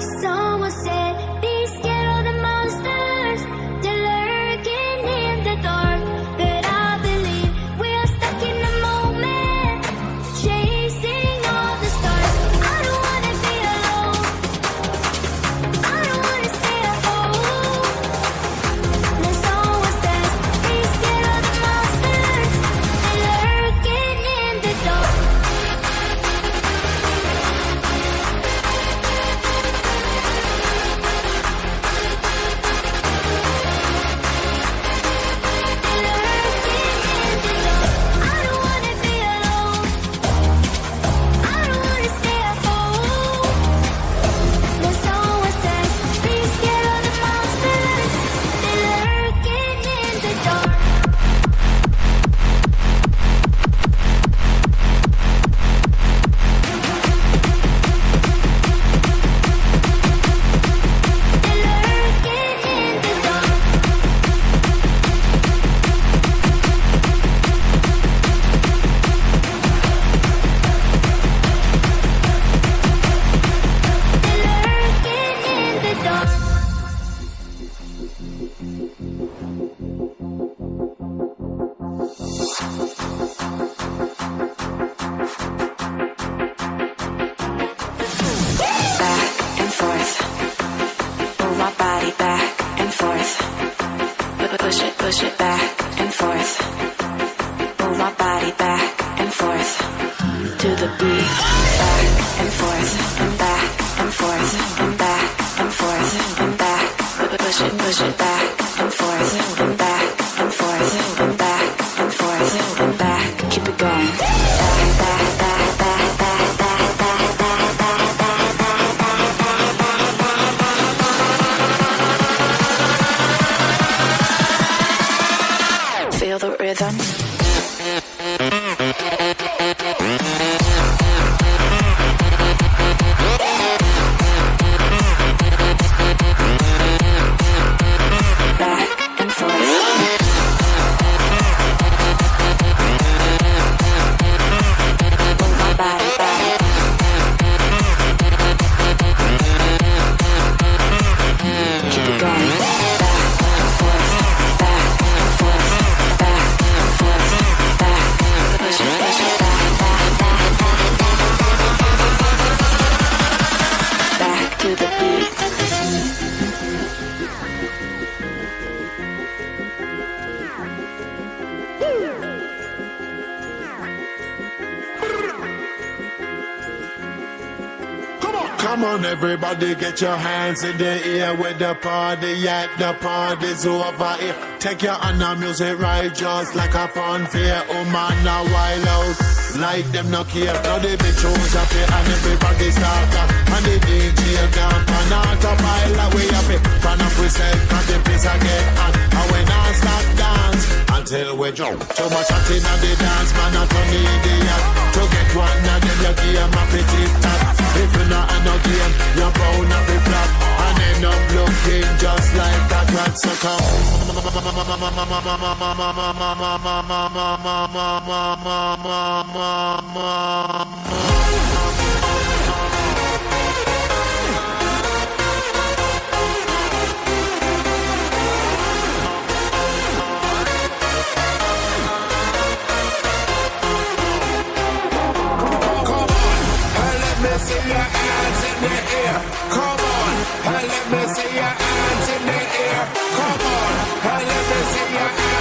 So. body back and forth to the beat. Back and forth and back and forth and back and forth and back. Push it, push it back and forth and back and forth and back and forth and back. Keep it going. Feel the rhythm. Come on, everybody get your hands in the air with the party at the party's over here. Take your honor music right just like a fun fair. Oh man, now wild out. Like them no care. Now they be chose up here and everybody start up. And the DJ down pan out a mile away up it. Fan up we set cause the place again. Until we jump. Too much acting on the dance man, I turn idiot. To get one of them, you game a pretty top. If you're not in no game, you're bound to be flop And end up looking just like a rat So come Come on, and let me see your hands in the air. Come on, and let me see your hands